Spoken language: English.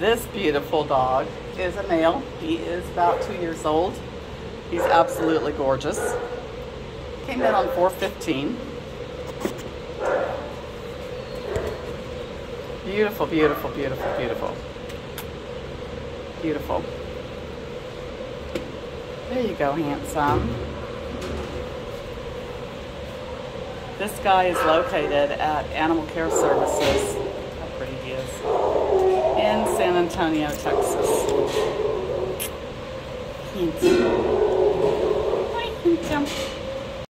This beautiful dog is a male. He is about two years old. He's absolutely gorgeous. Came in on 415. Beautiful, beautiful, beautiful, beautiful. Beautiful. There you go, handsome. This guy is located at Animal Care Services. How pretty he is. In San Antonio, Texas. Handsome. Hi, handsome.